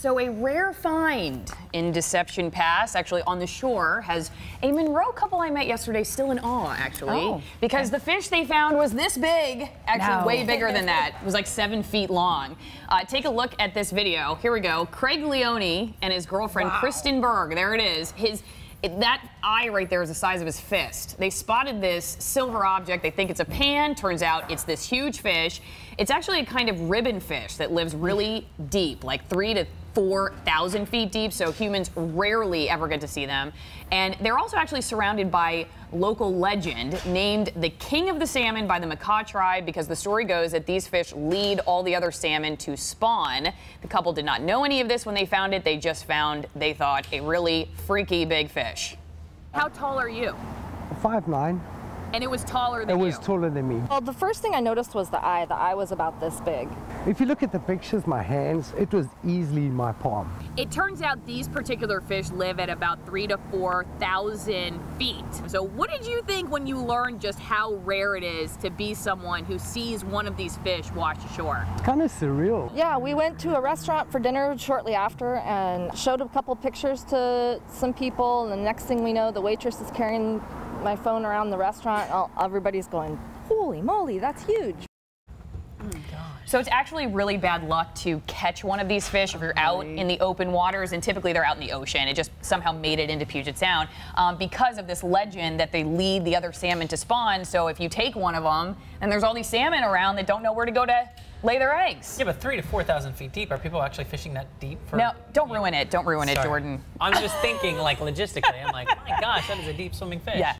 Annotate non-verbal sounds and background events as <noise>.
So a rare find in Deception Pass, actually on the shore, has a Monroe couple I met yesterday still in awe, actually, Oh, because the fish they found was this big, actually No. way bigger than that. It was like seven feet long. Uh, take a look at this video. Here we go. Craig Leone and his girlfriend Kristen Berg. There it is. His it, that eye right there is the size of his fist. They spotted this silver object. They think it's a pan. Turns out it's this huge fish. It's actually a kind of ribbon fish that lives really deep, like three to 4,000 feet deep, so humans rarely ever get to see them. And they're also actually surrounded by local legend named the King of the Salmon by the Makah tribe because the story goes that these fish lead all the other salmon to spawn. The couple did not know any of this when they found it. They just found, they thought, a really freaky big fish. How tall are you? Five nine. And it was taller than me. It was you. taller than me. Well, the first thing I noticed was the eye. The eye was about this big. If you look at the pictures, my hands, it was easily my palm. It turns out these particular fish live at about three to four thousand feet. So, what did you think when you learned just how rare it is to be someone who sees one of these fish wash ashore? It's kind of surreal. Yeah, we went to a restaurant for dinner shortly after and showed a couple pictures to some people. And the next thing we know, the waitress is carrying my phone around the restaurant. All- Everybody's going, holy moly, that's huge. So it's actually really bad luck to catch one of these fish if you're out in the open waters, and typically they're out in the ocean. It just somehow made it into Puget Sound um, because of this legend that they lead the other salmon to spawn. So if you take one of them, and there's all these salmon around that don't know where to go to lay their eggs. Yeah, but three to four thousand feet deep. Are people actually fishing that deep? For, No, don't ruin it. Don't ruin it, Jordan. I'm just <laughs> thinking, like logistically. I'm like, my gosh, that is a deep swimming fish. Yeah.